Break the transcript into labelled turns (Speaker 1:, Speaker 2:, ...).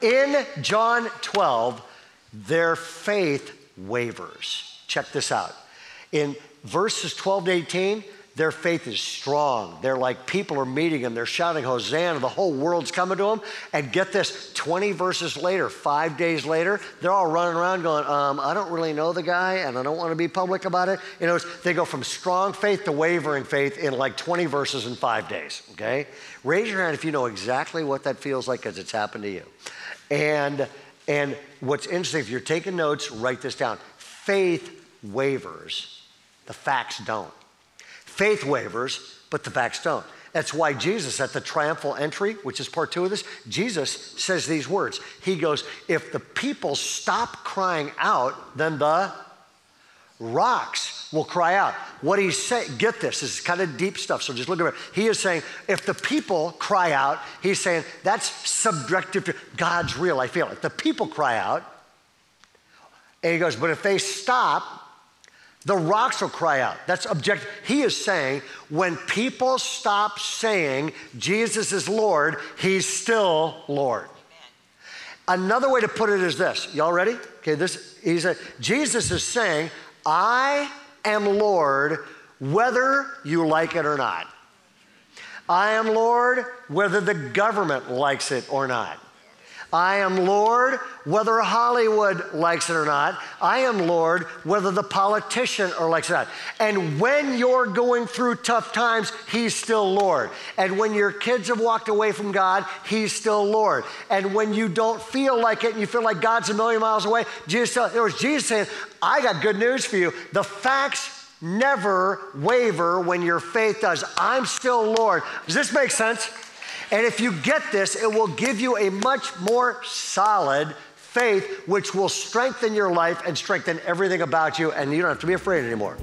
Speaker 1: In John 12, their faith wavers. Check this out. In verses 12 to 18, their faith is strong. They're like people are meeting them. They're shouting, Hosanna. The whole world's coming to them. And get this 20 verses later, five days later, they're all running around going, um, I don't really know the guy and I don't want to be public about it. You know, they go from strong faith to wavering faith in like 20 verses in five days, okay? Raise your hand if you know exactly what that feels like because it's happened to you. And, and what's interesting, if you're taking notes, write this down. Faith wavers, the facts don't. Faith wavers, but the facts don't. That's why Jesus, at the triumphal entry, which is part two of this, Jesus says these words. He goes, If the people stop crying out, then the rocks will cry out. What he's saying, get this, this is kind of deep stuff, so just look at it. He is saying, if the people cry out, he's saying that's subjective to God's real, I feel. it. the people cry out, and he goes, but if they stop, the rocks will cry out. That's objective. He is saying when people stop saying Jesus is Lord, he's still Lord. Amen. Another way to put it is this. Y'all ready? Okay, this he's a, Jesus is saying, I am Lord whether you like it or not. I am Lord whether the government likes it or not. I am Lord whether Hollywood likes it or not. I am Lord whether the politician or likes it or not. And when you're going through tough times, He's still Lord. And when your kids have walked away from God, He's still Lord. And when you don't feel like it and you feel like God's a million miles away, Jesus, it was Jesus saying, I got good news for you. The facts never waver when your faith does. I'm still Lord. Does this make sense? And if you get this, it will give you a much more solid faith, which will strengthen your life and strengthen everything about you, and you don't have to be afraid anymore.